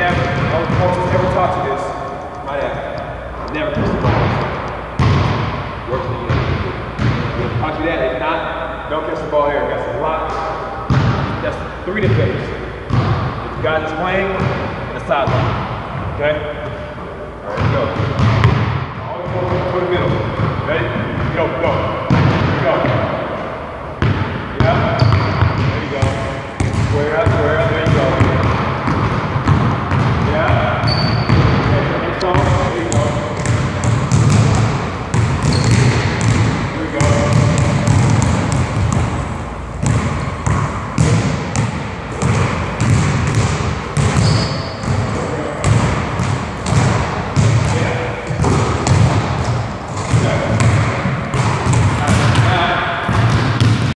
never, no coach has ever taught you this, my dad, never catch the ball. Work for you. We'll taught you that. If not, don't catch the ball here. That's a lot. That's three to face. If God is playing, the sideline. Okay?